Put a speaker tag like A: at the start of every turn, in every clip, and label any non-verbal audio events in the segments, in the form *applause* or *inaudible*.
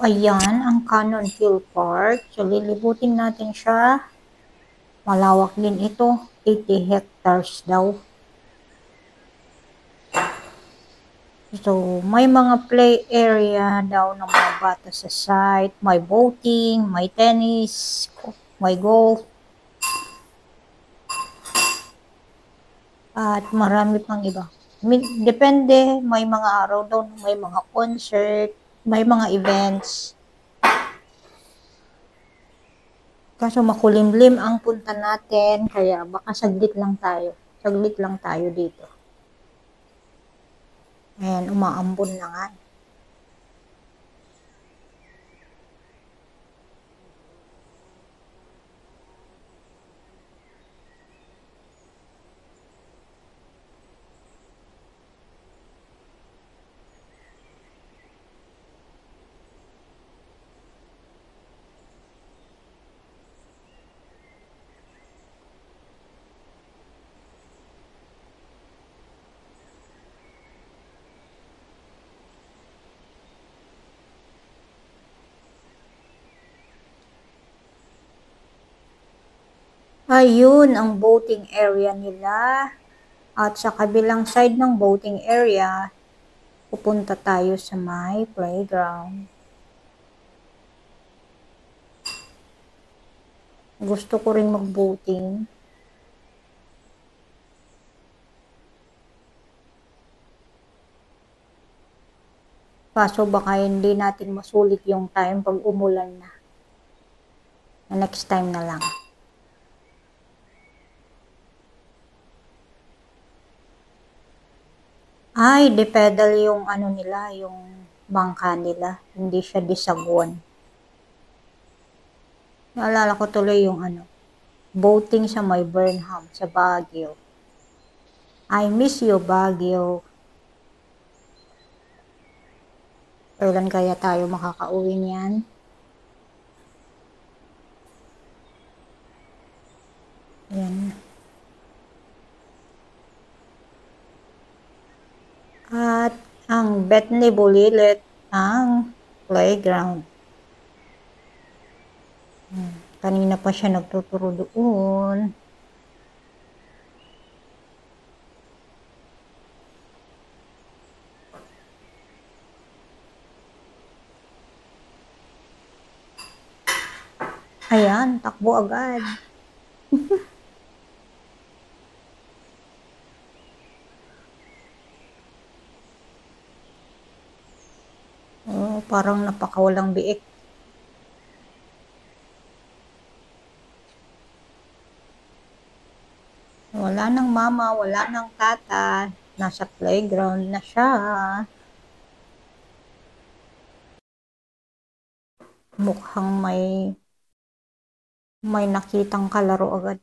A: ayan ang Cannon Hill Park. So, lilibutin natin siya. Malawak din ito. 80 hectares daw. So, may mga play area daw ng mga bata sa site. May boating, may tennis, may golf. At marami pang iba. Depende, may mga araw daw, may mga concert, may mga events. Kaso makulimlim ang punta natin, kaya baka saglit lang tayo. Saglit lang tayo dito. Ayan, umaambon na nga. Ayun ang boating area nila. At sa kabilang side ng boating area, pupunta tayo sa my playground. Gusto ko rin mag-boating. Kaso baka hindi natin masulit yung time pag umulan na. Next time na lang. Ay, de-pedal yung ano nila, yung bangka nila. Hindi siya disagwan. Naalala ko tuloy yung ano, boating sa may Burnham, sa Baguio. I miss you, Baguio. Kailan kaya tayo makakauwi niyan? Ang Bethany Bulilit ang playground. Hmm. Kanina pa siya nagtuturo doon. Ayan, takbo agad. *laughs* parang napakawalang biik. Wala nang mama, wala nang tata. Nasa playground na siya. Mukhang may may nakitang kalaro agad.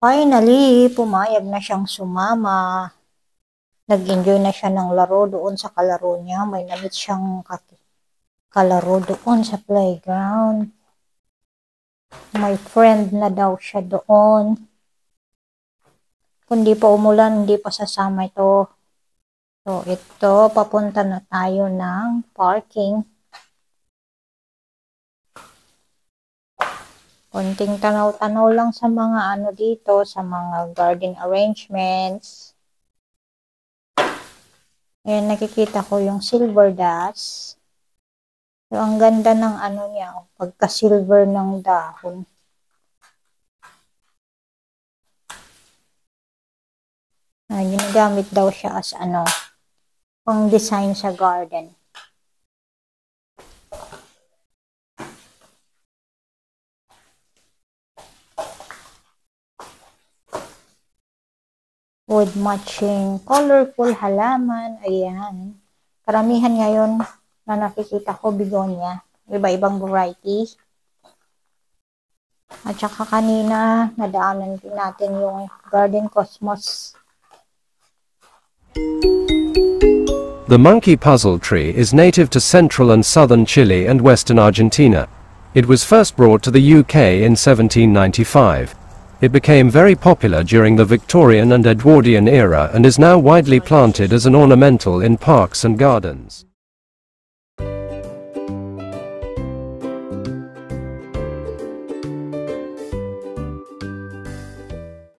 A: Finally, pumayag na siyang sumama. Nag-enjoy na siya ng laro doon sa kalaro niya. May namit siyang kalaro doon sa playground. May friend na daw siya doon. Kung di pa umulan, hindi pa sasama ito. So, ito, papunta na tayo ng parking. Konting tanaw-tanaw lang sa mga ano dito, sa mga garden arrangements. Ayan, nakikita ko yung silver dust. So, ang ganda ng ano niya, oh, pagka-silver ng dahon. Ah, ginagamit daw siya as ano, pang design sa garden. Wood matching, colorful halaman, ayan. Karamihan ngayon na nakikita ko begonia, iba-ibang variety. At saka kanina, nadaanan din natin yung Garden Cosmos.
B: The monkey puzzle tree is native to central and southern Chile and western Argentina. It was first brought to the UK in 1795. It became very popular during the Victorian and Edwardian era and is now widely planted as an ornamental in parks and gardens.